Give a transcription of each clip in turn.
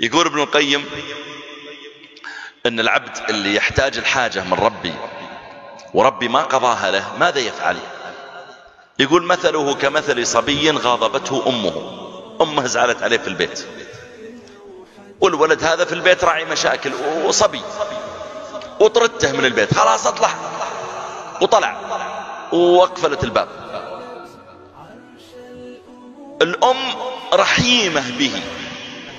يقول ابن القيم إن العبد اللي يحتاج الحاجة من ربي وربي ما قضاها له ماذا يفعل؟ يقول مثله كمثل صبي غاضبته أمه أمه زعلت عليه في البيت. والولد هذا في البيت راعي مشاكل وصبي وطردته من البيت خلاص أطلع. وطلع واقفلت الباب. الأم رحيمة به.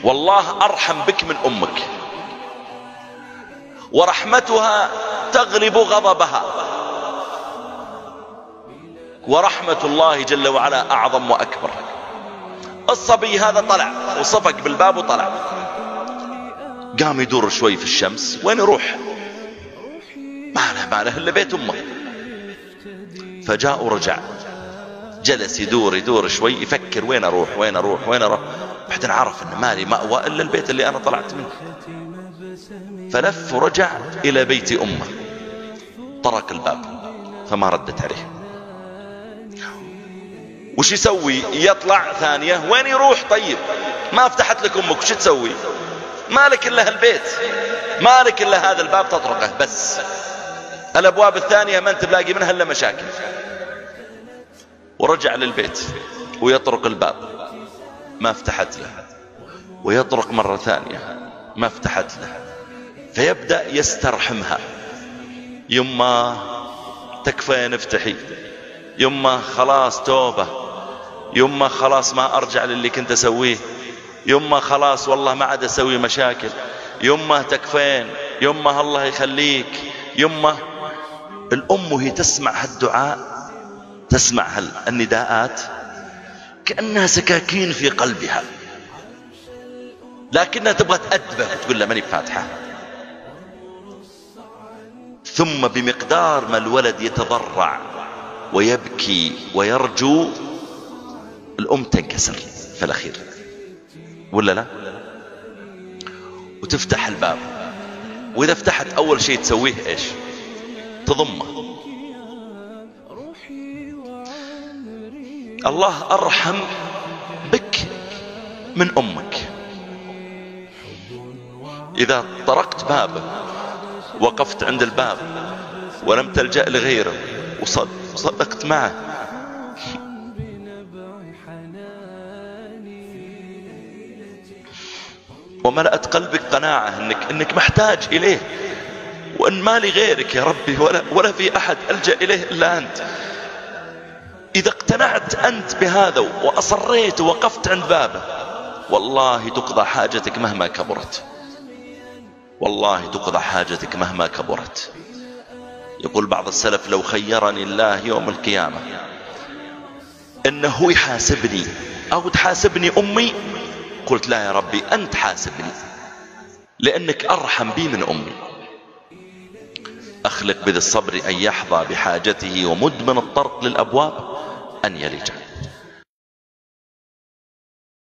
والله أرحم بك من أمك. ورحمتها تغلب غضبها. ورحمة الله جل وعلا أعظم وأكبر. الصبي هذا طلع وصفق بالباب وطلع. قام يدور شوي في الشمس وين يروح؟ ما له ما له إلا بيت أمه. فجاء ورجع. جلس يدور يدور شوي يفكر وين أروح وين أروح وين أروح. بعدين عرف أن مالي مأوى إلا البيت اللي أنا طلعت منه. فلف ورجع إلى بيت أمه. طرق الباب فما ردت عليه. وش يسوي؟ يطلع ثانية. وين يروح؟ طيب ما فتحت لك أمك وش تسوي؟ مالك إلا هالبيت. مالك إلا هذا الباب تطرقه بس. الأبواب الثانية ما أنت بلاقي منها إلا مشاكل. ورجع للبيت ويطرق الباب. ما فتحت له. ويطرق مرة ثانية ما فتحت له. فيبدأ يسترحمها. يما تكفين افتحي يما خلاص توبة. يما خلاص ما أرجع للي كنت أسويه. يما خلاص والله ما عاد أسوي مشاكل. يما تكفين. يما الله يخليك. يما الأم وهي تسمع هالدعاء تسمع النداءات كأنها سكاكين في قلبها. لكنها تبغى تأدبه وتقول له ماني فاتحة ثم بمقدار ما الولد يتضرع ويبكي ويرجو الأم تنكسر في الأخير. ولا لا؟ وتفتح الباب. وإذا فتحت أول شيء تسويه إيش؟ تضمه. الله أرحم بك من أمك. إذا طرقت بابه وقفت عند الباب ولم تلجأ لغيره وصدقت معه. وملأت قلبك قناعة انك, إنك محتاج إليه. وإن ما لي غيرك يا ربي ولا, ولا في أحد ألجأ إليه إلا أنت. إذا اقتنعت أنت بهذا وأصريت ووقفت عند بابه والله تقضى حاجتك مهما كبرت. والله تقضى حاجتك مهما كبرت. يقول بعض السلف لو خيرني الله يوم القيامة إنه يحاسبني. أو تحاسبني أمي؟ قلت لا يا ربي أنت حاسبني لأنك أرحم بي من أمي. اخلق بذي الصبر أن يحظى بحاجته ومدمن الطرق للأبواب أن يلجأ.